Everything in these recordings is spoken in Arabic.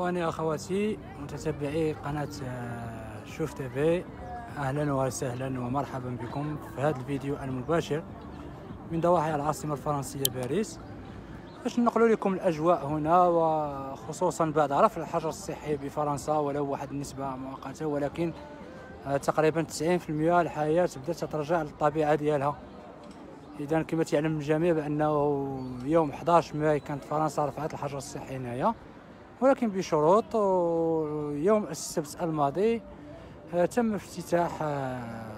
اخواني اخواتي متتبعي قناة آه، شوف تيفي أهلا وسهلا ومرحبا بكم في هذا الفيديو المباشر من ضواحي العاصمة الفرنسية باريس. باش نقول لكم الأجواء هنا وخصوصا بعد رفع الحجر الصحي بفرنسا ولو واحد النسبة مؤقتة ولكن آه، تقريبا 90% الحياة بدأت ترجع للطبيعة ديالها. اذا كما تعلم الجميع بأنه يوم 11 ماي كانت فرنسا رفعت الحجر الصحي هنايا ولكن بشروط يوم السبت الماضي آه، تم افتتاح آه،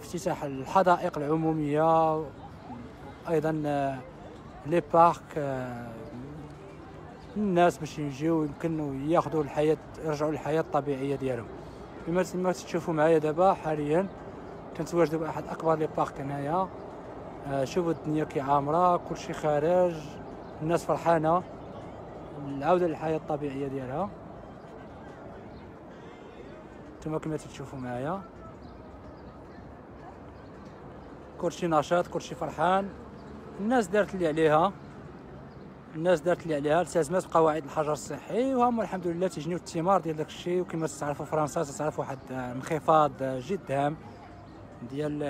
افتتاح الحدائق العمومية أيضا آه، لي بارك الناس باش يجيو يمكن ياخذوا الحياة يرجعوا للحياة الطبيعية ديالهم. كما ما تشوفوا معايا دابا حاليا كنتواجدوا بأحد أكبر لي بارك هنايا. شوفوا الدنيا كي عامره كلشي خارج الناس فرحانة. العودة للحياة الطبيعية ديالها. نتوما كما تشوفوا معايا. كلشي نشاط كلشي فرحان. الناس دارت اللي عليها. الناس دارت اللي عليها. التزمت بقواعد الحجر الصحي وهم الحمد لله تجنيو الثمار ديال داك الشيء. وكما تعرفوا فرنسا تعرفوا واحد انخفاض جد هام ديال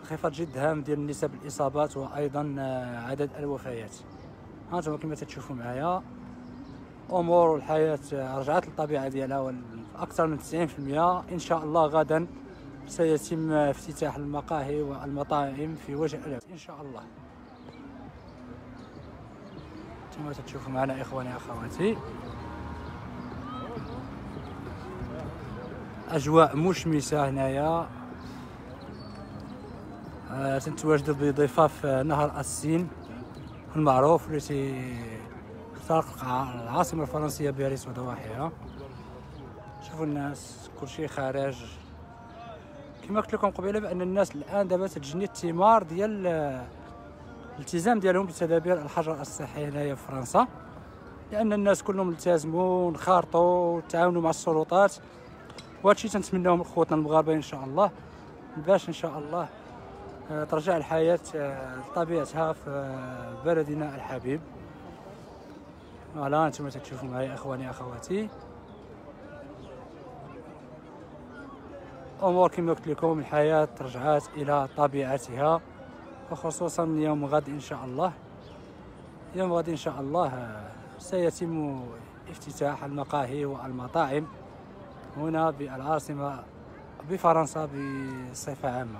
انخفاض جد هام ديال نسب الإصابات وأيضا عدد الوفيات. هانتوما كما تشوفوا معايا أمور الحياة رجعت للطبيعة ديالها أكثر من 90% إن شاء الله غدا سيتم افتتاح المقاهي والمطاعم في وجه الألف إن شاء الله. كما تشوفوا معنا إخواني أخواتي. أجواء مشمسة هنايا. آه تنتواجدوا بضفاف نهر السين المعروف التي اخترق العاصمة الفرنسية باريس وضواحيها شوفوا الناس كل شيء خارج. كما قلت لكم قبيلة بأن الناس الآن دابا تجني الثمار ديال الالتزام ديالهم بتدابير الحجر الصحي هنايا في فرنسا. لأن الناس كلهم التزموا انخرطوا تعاونوا مع السلطات. وهادشي تنتمناو من خوتنا المغاربة إن شاء الله. باش إن شاء الله ترجع الحياة آه، لطبيعتها في آه، بلدنا الحبيب. فوالا أنتم تشوفوا معي إخواني أخواتي. أمور كما قلت لكم الحياة رجعت إلى طبيعتها وخصوصا يوم غد إن شاء الله. يوم غد إن شاء الله سيتم افتتاح المقاهي والمطاعم هنا بالعاصمة بفرنسا بصفة عامة.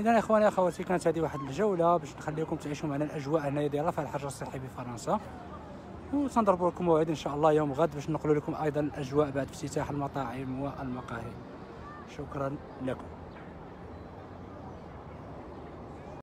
إذا إخواني أخواتي كانت هذه واحد الجولة باش نخليكم تعيشوا معنا الأجواء هنايا ديال رفع الحجر الصحي بفرنسا وسنضرب لكم موعد إن شاء الله يوم غد باش نقول لكم أيضا الأجواء بعد افتتاح المطاعم والمقاهي. شكرا لكم.